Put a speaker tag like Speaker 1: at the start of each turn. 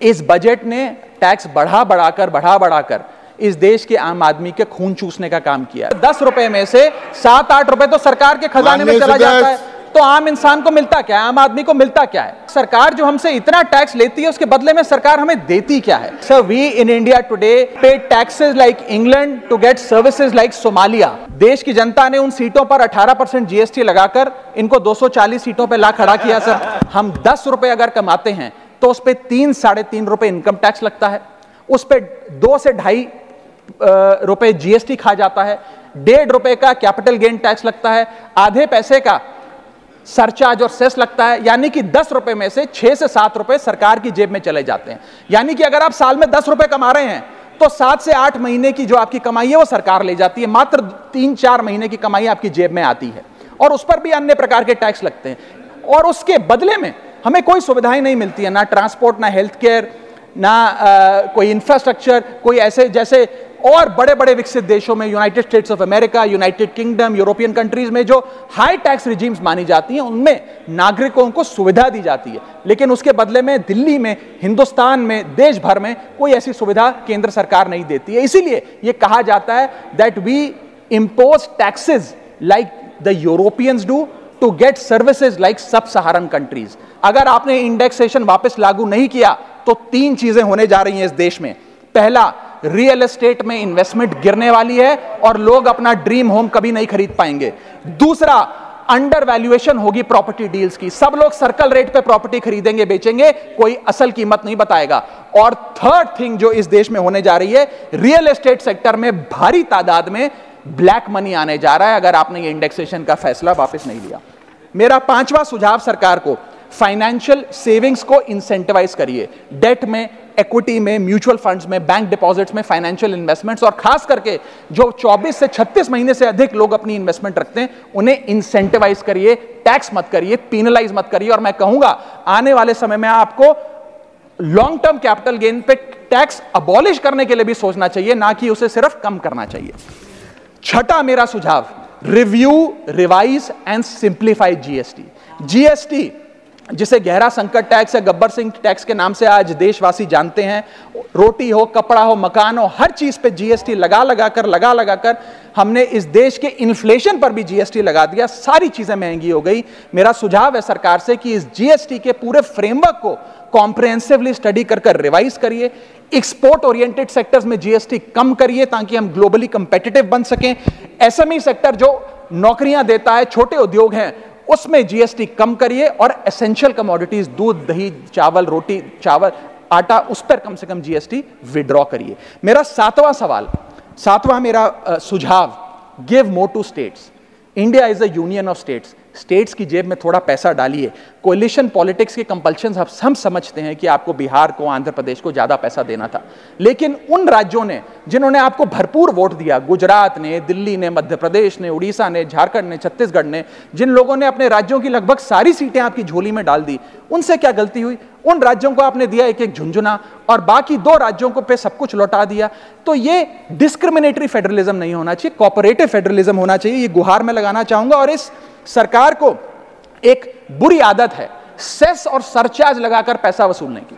Speaker 1: इस बजट ने टैक्स बढ़ा बढ़ाकर बढ़ा बढ़ाकर इस देश के आम आदमी के खून चूसने का काम किया। दस रुपए में से सात आठ रुपए तो सरकार के खजाने में चला जाता है। तो आम इंसान को मिलता क्या है? आम आदमी को मिलता क्या है? सरकार जो हमसे इतना टैक्स लेती है उसके बदले में सरकार हमें देती क्या है? Sir we in India today pay taxes like England to get services like Somalia देश की जनता ने उन सीटों पर 18 परसेंट जीएसटी लगाकर इनको 240 सीटों पर ला खड़ा किया सर। हम दस रुपए अगर कमाते हैं तो उस पर तीन साढ़े तीन रुपए इनकम टैक्स लगता है। उस पर दो से ढाई रुपए जीएसटी खा जाता है। डेढ़ रुपए का कैपिटल गेन टैक्स लगता है। आधे पैसे का सरचार्ज और सेस लगता है। यानी कि दस रुपए में से छह से सात रुपए सरकार की जेब में चले जाते हैं। यानी कि अगर आप साल में दस रुपए कमा रहे हैं तो सात से आठ महीने की जो आपकी कमाई है, वो सरकार ले जाती है। मात्र तीन चार महीने की कमाई आपकी जेब में आती है। और उस पर भी अन्य प्रकार के टैक्स लगते हैं। और उसके बदले में हमें कोई सुविधाएँ नहीं मिलती है ना ट्रांसपोर्ट ना हेल्थ केयर ना आ, कोई इंफ्रास्ट्रक्चर कोई ऐसे जैसे और बड़े बड़े विकसित देशों में United States of America United Kingdom European countries में जो हाई टैक्स रिजीम्स मानी जाती हैं उनमें नागरिकों को सुविधा दी जाती है। लेकिन उसके बदले में दिल्ली में हिंदुस्तान में देश भर में कोई ऐसी सुविधा केंद्र सरकार नहीं देती है। इसीलिए यह कहा जाता है that we impose taxes like the Europeans do to get services like sub Saharan countries अगर आपने इंडेक्सेशन वापस लागू नहीं किया तो तीन चीज़ें होने जा रही हैं इस देश में। पहला रियल एस्टेट में इन्वेस्टमेंट गिरने वाली है और लोग अपना ड्रीम होम कभी नहीं खरीद पाएँगे। दूसरा अंडर वैल्यूएशन होगी प्रॉपर्टी डील्स की। सब लोग सर्कल रेट पे प्रॉपर्टी खरीदेंगे, बेचेंगे, कोई असल कीमत नहीं बताएगा। और थर्ड थिंग जो इस देश में होने जा रही है रियल एस्टेट सेक्टर में भारी तादाद में ब्लैक मनी आने जा रहा है, अगर आपने ये इंडेक्सेशन का फैसला वापस नहीं लिया। मेरा पांचवा सुझाव सरकार को फाइनेंशियल सेविंग्स को इंसेंटिवाइज करिए। डेट में इक्विटी में म्यूचुअल फंड्स में बैंक डिपॉजिट्स में फाइनेंशियल इन्वेस्टमेंट्स और खास करके जो 24 से 36 महीने से अधिक लोग अपनी इन्वेस्टमेंट रखते हैं, उन्हें इंसेंटिवाइज करिए टैक्स मत करिए पीनलाइज मत करिए। और मैं कहूँगा, आने वाले समय में आपको लॉन्ग टर्म कैपिटल गेन पे टैक्स अबॉलिश करने के लिए भी सोचना चाहिए, ना कि उसे सिर्फ़ कम करना चाहिए। छठा मेरा सुझाव review revise and simplified GST GST जिसे गहरा संकट टैक्स या गब्बर सिंह टैक्स के नाम से आज देशवासी जानते हैं, रोटी हो, कपड़ा हो, मकान हो, हर चीज़ पे जीएसटी लगा लगा कर लगा लगा कर हमने इस देश के इन्फ्लेशन पर भी जीएसटी लगा दिया। सारी चीज़ें महँगी हो गई। मेरा सुझाव है सरकार से कि इस जीएसटी के पूरे फ्रेमवर्क को कॉम्प्रिहेंसिवली स्टडी कर कर रिवाइज करिए। एक्सपोर्ट ओरिएंटेड सेक्टर्स में जीएसटी कम करिए ताकि हम ग्लोबली कंपेटिटिव बन सकें। एसएमई सेक्टर जो नौकरियाँ देता है, छोटे उद्योग हैं उसमें जीएसटी कम करिए और एसेंशियल कमोडिटीज दूध, दही, चावल, रोटी, चावल, आटा, उस पर कम से कम जीएसटी विड्रॉ करिए। मेरा सातवां सवाल, सातवां मेरा सुझाव give more to states India is a union of states states की जेब में थोड़ा पैसा डालिए। कोलिशन पॉलिटिक्स के कंपल्शन हम समझते हैं कि आपको बिहार को, आंध्र प्रदेश को ज़्यादा पैसा देना था। लेकिन उन राज्यों ने, जिन्होंने आपको भरपूर वोट दिया, गुजरात ने, दिल्ली ने, मध्य प्रदेश ने, उड़ीसा ने, झारखंड ने, छत्तीसगढ़ ने, जिन लोगों ने अपने राज्यों की लगभग सारी सीटें आपकी झोली में डाल दी, उनसे क्या गलती हुई? उन राज्यों को आपने दिया एक एक झुंझुना और बाकी दो राज्यों को पे सब कुछ लौटा दिया। तो ये डिस्क्रिमिनेटरी फेडरलिज्म नहीं होना चाहिए कॉपरेटिव फेडरलिज्म होना चाहिए, ये गुहार में लगाना चाहूँगा और इस सरकार को एक बुरी आदत है सेस और सरचार्ज लगाकर पैसा वसूलने की।